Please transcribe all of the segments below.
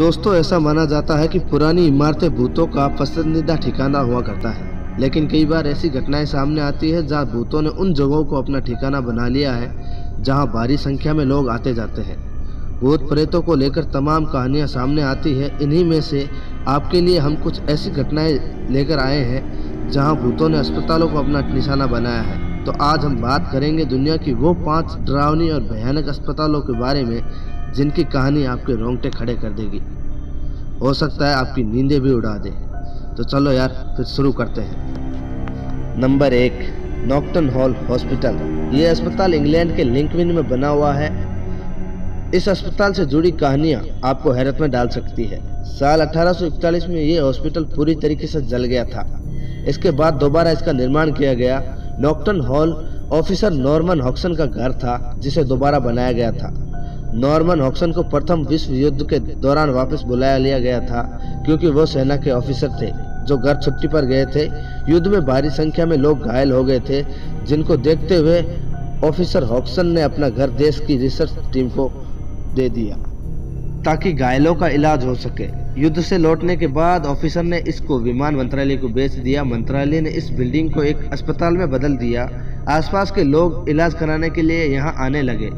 दोस्तों, ऐसा माना जाता है कि पुरानी इमारतें भूतों का पसंदीदा ठिकाना हुआ करता है। लेकिन कई बार ऐसी घटनाएँ सामने आती है जहाँ भूतों ने उन जगहों को अपना ठिकाना बना लिया है, जहाँ भारी संख्या में लोग आते जाते हैं। भूत प्रेतों को लेकर तमाम कहानियाँ सामने आती है। इन्हीं में से आपके लिए हम कुछ ऐसी घटनाएँ लेकर आए हैं, जहाँ भूतों ने अस्पतालों को अपना निशाना बनाया है। तो आज हम बात करेंगे दुनिया की वो पाँच डरावनी और भयानक अस्पतालों के बारे में जिनकी कहानी आपके रोंगटे खड़े कर देगी। हो सकता है आपकी नींदें भी उड़ा दे। तो चलो यार, फिर शुरू करते हैं। नंबर एक, नॉक्टन हॉल हॉस्पिटल। ये अस्पताल इंग्लैंड के लिंकविन में बना हुआ है। इस अस्पताल से जुड़ी कहानियाँ आपको हैरत में डाल सकती है। साल 1841 में ये हॉस्पिटल पूरी तरीके से जल गया था। इसके बाद दोबारा इसका निर्माण किया गया। Nocton Hall officer Norman Hoxon का घर था, जिसे दोबारा बनाया गया था। नॉर्मन हॉक्सन को प्रथम विश्व युद्ध के दौरान वापस बुलाया लिया गया था, क्योंकि वो सेना के ऑफिसर थे, जो घर छुट्टी पर गए थे। युद्ध में भारी संख्या में लोग घायल हो गए थे, जिनको देखते हुए ऑफिसर हॉक्सन ने अपना घर देश की रिसर्च टीम को दे दिया, ताकि घायलों का इलाज हो सके। युद्ध से लौटने के बाद ऑफिसर ने इसको विमान मंत्रालय को बेच दिया। मंत्रालय ने इस बिल्डिंग को एक अस्पताल में बदल दिया। आसपास के लोग इलाज कराने के लिए यहाँ आने लगे।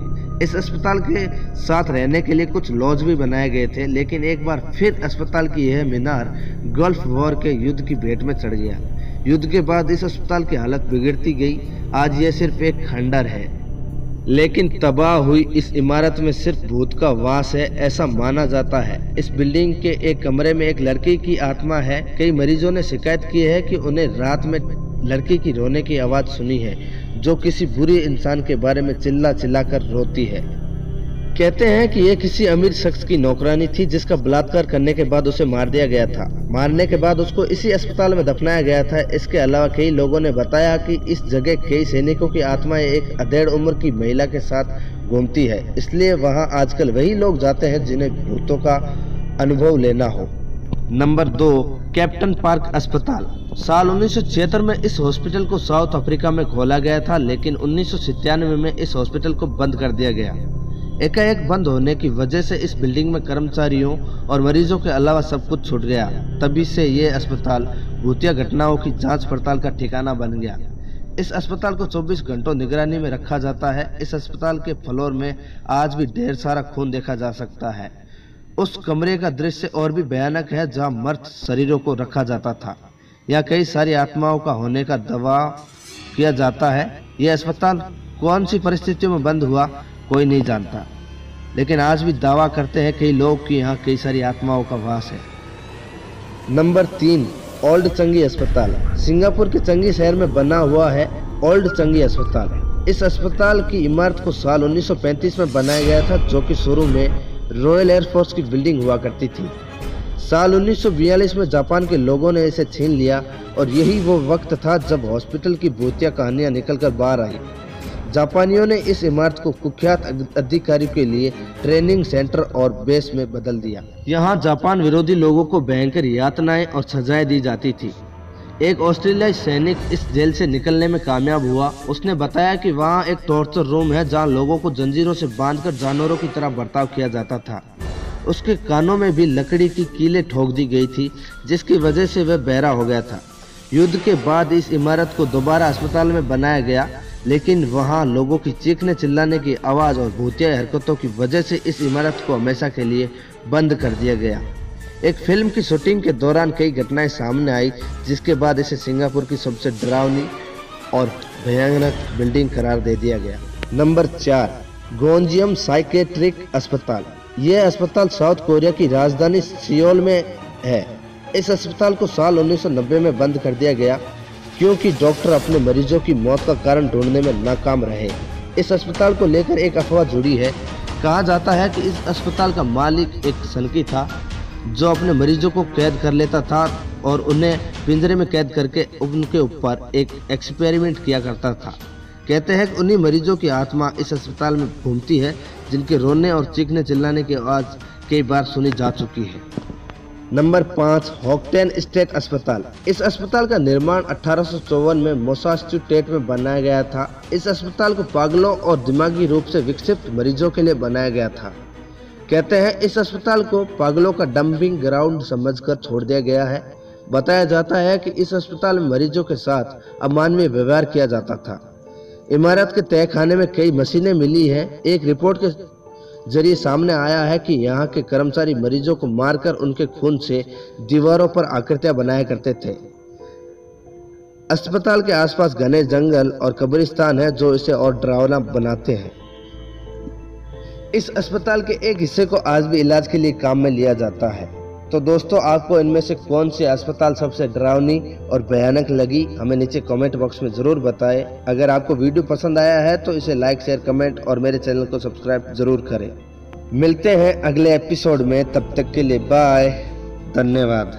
इस अस्पताल के साथ रहने के लिए कुछ लॉज भी बनाए गए थे, लेकिन एक बार फिर अस्पताल की यह मीनार गल्फ वॉर के युद्ध की भेंट में चढ़ गया। युद्ध के बाद इस अस्पताल की हालत बिगड़ती गई। आज यह सिर्फ़ एक खंडर है। लेकिन तबाह हुई इस इमारत में सिर्फ़ भूत का वास है, ऐसा माना जाता है। इस बिल्डिंग के एक कमरे में एक लड़की की आत्मा है। कई मरीजों ने शिकायत की है कि उन्हें रात में लड़की की रोने की आवाज़ सुनी है। जो किसी बुरी इंसान के बारे में चिल्ला चिल्ला कर रोती है। कहते हैं कि यह किसी अमीर शख्स की नौकरानी थी, जिसका बलात्कार करने के बाद उसे मार दिया गया था। मारने के बाद उसको इसी अस्पताल में दफनाया गया था। इसके अलावा कई लोगों ने बताया कि इस जगह कई सैनिकों की आत्माएँ एक अधेड़ उम्र की महिला के साथ घूमती है। इसलिए वहाँ आजकल वही लोग जाते हैं जिन्हें भूतों का अनुभव लेना हो। नंबर दो, कैप्टन पार्क अस्पताल। साल उन्नीस सौ छिहत्तर में इस हॉस्पिटल को साउथ अफ्रीका में खोला गया था, लेकिन उन्नीस में इस हॉस्पिटल को बंद कर दिया गया। एकाएक बंद होने की वजह से इस बिल्डिंग में कर्मचारियों और मरीजों के अलावा सब कुछ छूट गया। तभी से ये अस्पताल भूतिया घटनाओं की जाँच पड़ताल का ठिकाना बन गया। इस अस्पताल को 24 घंटों निगरानी में रखा जाता है। इस अस्पताल के फ्लोर में आज भी ढेर सारा खून देखा जा सकता है। उस कमरे का दृश्य और भी भयानक है, जहाँ मर्द शरीरों को रखा जाता था। या कई सारी आत्माओं का होने का दवा किया जाता है। यह अस्पताल कौन सी परिस्थितियों में बंद हुआ, कोई नहीं जानता। लेकिन आज भी दावा करते हैं कई लोग कि यहाँ कई सारी आत्माओं का वास है। नंबर तीन, ओल्ड चंगी अस्पताल। सिंगापुर के चंगी शहर में बना हुआ है ओल्ड चंगी अस्पताल। इस अस्पताल की इमारत को साल 1935 में बनाया गया था, जो कि शुरू में रॉयल एयरफोर्स की बिल्डिंग हुआ करती थी। साल 1942 में जापान के लोगों ने इसे छीन लिया और यही वो वक्त था जब हॉस्पिटल की भूतिया कहानियाँ निकलकर बाहर आई। जापानियों ने इस इमारत को कुख्यात अधिकारी के लिए ट्रेनिंग सेंटर और बेस में बदल दिया। यहाँ जापान विरोधी लोगों को भयंकर यातनाएँ और सजाएँ दी जाती थी। एक ऑस्ट्रेलियाई सैनिक इस जेल से निकलने में कामयाब हुआ। उसने बताया कि वहाँ एक टॉर्चर रूम है जहाँ लोगों को जंजीरों से बांधकर जानवरों की तरह बर्ताव किया जाता था। उसके कानों में भी लकड़ी की कीले ठोक दी गई थी, जिसकी वजह से वह बहरा हो गया था। युद्ध के बाद इस इमारत को दोबारा अस्पताल में बनाया गया, लेकिन वहाँ लोगों की चीखने चिल्लाने की आवाज़ और भूतिया हरकतों की वजह से इस इमारत को हमेशा के लिए बंद कर दिया गया। एक फ़िल्म की शूटिंग के दौरान कई घटनाएँ सामने आई, जिसके बाद इसे सिंगापुर की सबसे डरावनी और भयानक बिल्डिंग करार दे दिया गया। नंबर चार, गोंजियम साइकेट्रिक अस्पताल। यह अस्पताल साउथ कोरिया की राजधानी सियोल में है। इस अस्पताल को साल 1990 में बंद कर दिया गया, क्योंकि डॉक्टर अपने मरीजों की मौत का कारण ढूँढने में नाकाम रहे। इस अस्पताल को लेकर एक अफवाह जुड़ी है। कहा जाता है कि इस अस्पताल का मालिक एक सनकी था, जो अपने मरीजों को कैद कर लेता था और उन्हें पिंजरे में कैद करके उनके ऊपर एक एक्सपेरिमेंट किया करता था। कहते हैं कि उन्हीं मरीजों की आत्मा इस अस्पताल में घूमती है जिनके रोने और चीखने चिल्लाने की आवाज़ कई बार सुनी जा चुकी है। नंबर पाँच, हॉकटेन स्टेट अस्पताल। इस अस्पताल का निर्माण अठारह सौ चौवन में मोसाचुटेट में बनाया गया था। इस अस्पताल को पागलों और दिमागी रूप से विकसित मरीजों के लिए बनाया गया था। कहते हैं, इस अस्पताल को पागलों का डंपिंग ग्राउंड समझकर छोड़ दिया गया है। बताया जाता है कि इस अस्पताल में मरीजों के साथ अमानवीय व्यवहार किया जाता था। इमारत के तय खाने में कई मशीनें मिली हैं। एक रिपोर्ट के ज़रिए सामने आया है कि यहाँ के कर्मचारी मरीजों को मारकर उनके खून से दीवारों पर आकृतियाँ बनाया करते थे। अस्पताल के आसपास घने जंगल और कब्रिस्तान है जो इसे और डरावना बनाते हैं। इस अस्पताल के एक हिस्से को आज भी इलाज के लिए काम में लिया जाता है। तो दोस्तों, आपको इनमें से कौन सी अस्पताल सबसे डरावनी और भयानक लगी, हमें नीचे कमेंट बॉक्स में ज़रूर बताएँ। अगर आपको वीडियो पसंद आया है तो इसे लाइक शेयर कमेंट और मेरे चैनल को सब्सक्राइब ज़रूर करें। मिलते हैं अगले एपिसोड में, तब तक के लिए बाय धन्यवाद।